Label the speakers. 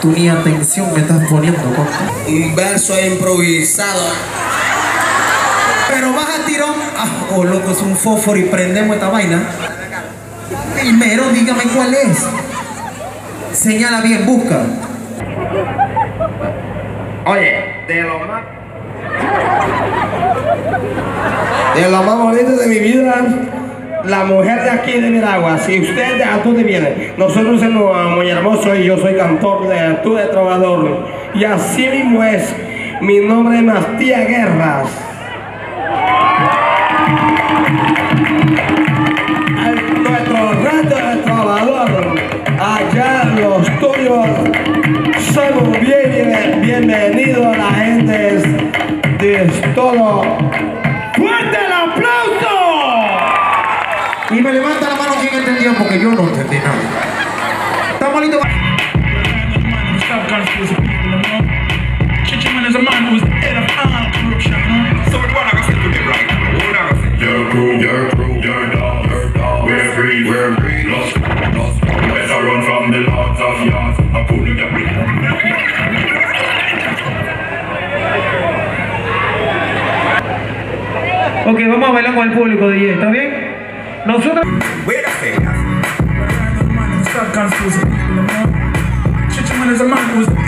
Speaker 1: Tú ni atención me estás poniendo, compa.
Speaker 2: Un verso improvisado.
Speaker 1: Pero vas a tirón. Ah, oh, loco, es un fósforo y prendemos esta vaina. Primero, dígame cuál es. Señala bien, busca.
Speaker 2: Oye, de lo más. De lo más bonito de mi vida, la mujer de aquí de Miragua. Si usted de Atú viene, nosotros somos muy hermosos y yo soy cantor de Atú de Trovador. Y así mismo es. Mi nombre es Mastía Guerras. Nuestro reto de trovador, allá los tuyos, somos bien- bienvenidos a la gente de todo.
Speaker 1: Y me levanta la mano quien entendió, porque yo no entendí nada. ¿Estamos listos?
Speaker 3: Stop conspiracy people, you know. Chichiman is a man who's
Speaker 1: Nosotros.
Speaker 4: Where the fuck?
Speaker 3: Stop confusing people, a man who's the